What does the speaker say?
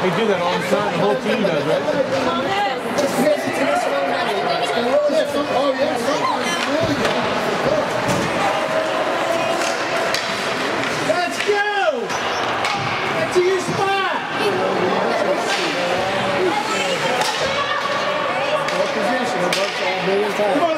They do that all the time. The whole team does, right? Let's go! Your spot!